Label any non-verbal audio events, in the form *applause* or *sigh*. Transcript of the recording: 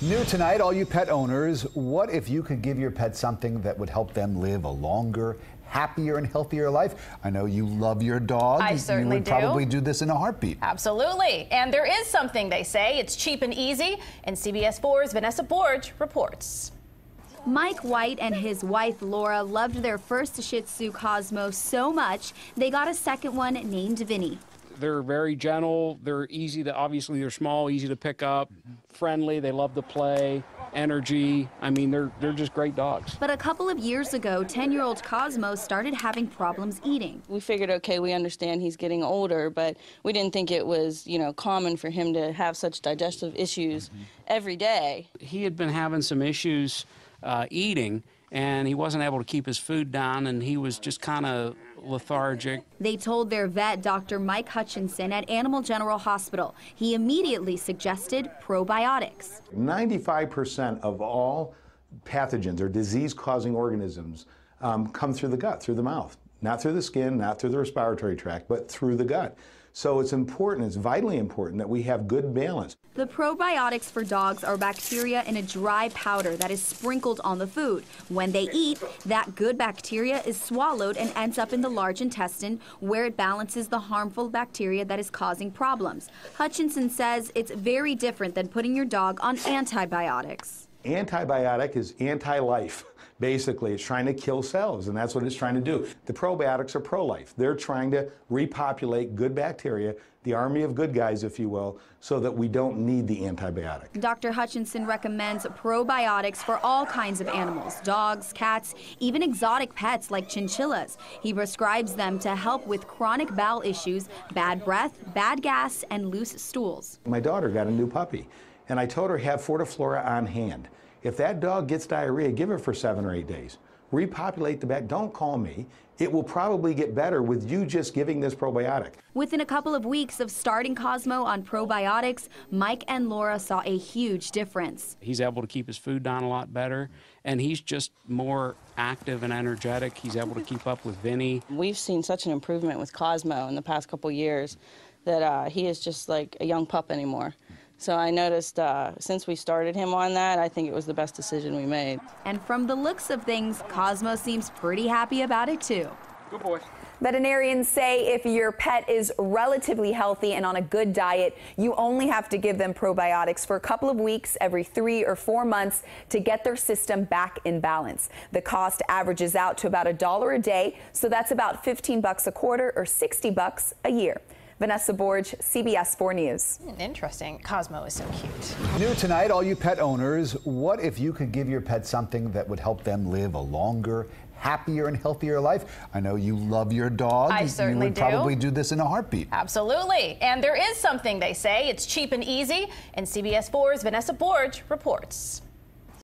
New tonight, all you pet owners, what if you could give your pet something that would help them live a longer, happier, and healthier life? I know you love your dog. I certainly do. You would do. probably do this in a heartbeat. Absolutely. And there is something they say. It's cheap and easy. And CBS 4's Vanessa Borge reports. Mike White and his wife Laura loved their first Shih Tzu Cosmo so much they got a second one named Vinny. They're very gentle. They're easy to, obviously, they're small, easy to pick up, friendly. They love to play, energy. I mean, they're, they're just great dogs. But a couple of years ago, 10 year old Cosmo started having problems eating. We figured, okay, we understand he's getting older, but we didn't think it was, you know, common for him to have such digestive issues every day. He had been having some issues uh, eating, and he wasn't able to keep his food down, and he was just kind of lethargic. They told their vet, Dr. Mike Hutchinson, at Animal General Hospital. He immediately suggested probiotics. 95% of all pathogens or disease causing organisms um, come through the gut, through the mouth. Not through the skin, not through the respiratory tract, but through the gut. So it's important, it's vitally important that we have good balance. The probiotics for dogs are bacteria in a dry powder that is sprinkled on the food. When they eat, that good bacteria is swallowed and ends up in the large intestine where it balances the harmful bacteria that is causing problems. Hutchinson says it's very different than putting your dog on antibiotics. Antibiotic is anti life. *laughs* Basically, it's trying to kill cells, and that's what it's trying to do. The probiotics are pro life. They're trying to repopulate good bacteria, the army of good guys, if you will, so that we don't need the antibiotic. Dr. Hutchinson recommends probiotics for all kinds of animals dogs, cats, even exotic pets like chinchillas. He prescribes them to help with chronic bowel issues, bad breath, bad gas, and loose stools. My daughter got a new puppy, and I told her have Fortiflora on hand. If that dog gets diarrhea, give it for seven or eight days. Repopulate the back. Don't call me. It will probably get better with you just giving this probiotic. Within a couple of weeks of starting Cosmo on probiotics, Mike and Laura saw a huge difference. He's able to keep his food down a lot better, and he's just more active and energetic. He's able to keep up with Vinny. We've seen such an improvement with Cosmo in the past couple years that uh, he is just like a young pup anymore. So I noticed uh, since we started him on that, I think it was the best decision we made. And from the looks of things, Cosmo seems pretty happy about it too. Good boy. Veterinarians say if your pet is relatively healthy and on a good diet, you only have to give them probiotics for a couple of weeks every three or four months to get their system back in balance. The cost averages out to about a dollar a day, so that's about 15 bucks a quarter or 60 bucks a year. Vanessa Borge, CBS 4 News. Interesting. Cosmo is so cute. New tonight, all you pet owners, what if you could give your pet something that would help them live a longer, happier, and healthier life? I know you love your dog. I certainly You would do. probably do this in a heartbeat. Absolutely. And there is something they say. It's cheap and easy. And CBS 4's Vanessa Borge reports.